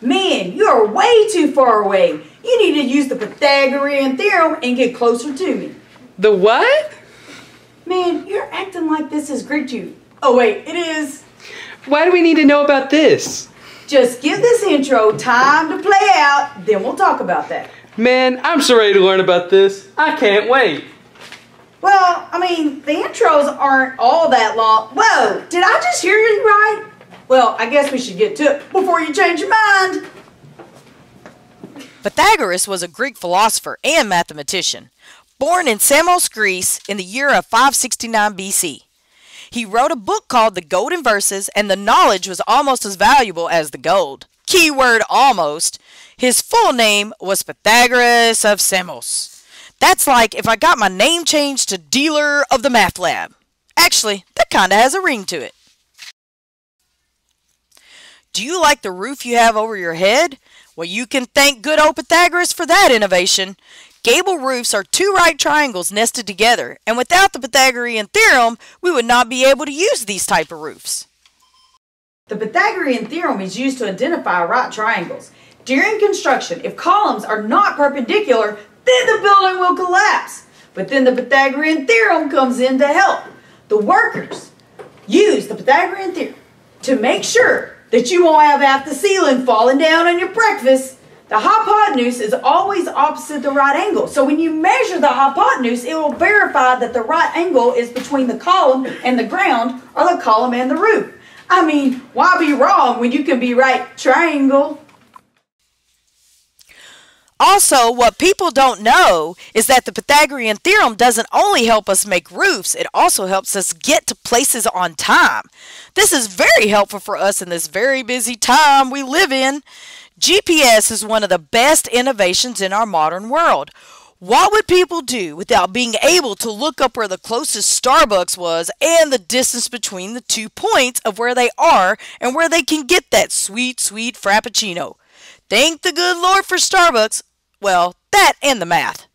Man, you are way too far away. You need to use the Pythagorean theorem and get closer to me. The what? Man, you're acting like this is Greek to you. Oh wait, it is. Why do we need to know about this? Just give this intro time to play out, then we'll talk about that. Man, I'm so ready to learn about this. I can't wait. Well, I mean, the intros aren't all that long. Whoa, did I just hear you right? Well, I guess we should get to it before you change your mind. Pythagoras was a Greek philosopher and mathematician, born in Samos, Greece in the year of 569 BC. He wrote a book called The Golden Verses, and the knowledge was almost as valuable as the gold. Keyword almost. His full name was Pythagoras of Samos. That's like if I got my name changed to Dealer of the Math Lab. Actually, that kinda has a ring to it. Do you like the roof you have over your head? Well, you can thank good old Pythagoras for that innovation. Gable roofs are two right triangles nested together, and without the Pythagorean theorem, we would not be able to use these type of roofs. The Pythagorean theorem is used to identify right triangles. During construction, if columns are not perpendicular, then the building will collapse. But then the Pythagorean theorem comes in to help. The workers use the Pythagorean theorem to make sure that you won't have half the ceiling falling down on your breakfast. The hypotenuse is always opposite the right angle. So when you measure the hypotenuse, it will verify that the right angle is between the column and the ground or the column and the roof. I mean, why be wrong when you can be right triangle? Also, what people don't know is that the Pythagorean theorem doesn't only help us make roofs, it also helps us get to places on time. This is very helpful for us in this very busy time we live in. GPS is one of the best innovations in our modern world. What would people do without being able to look up where the closest Starbucks was and the distance between the two points of where they are and where they can get that sweet, sweet Frappuccino? Thank the good Lord for Starbucks. Well, that and the math.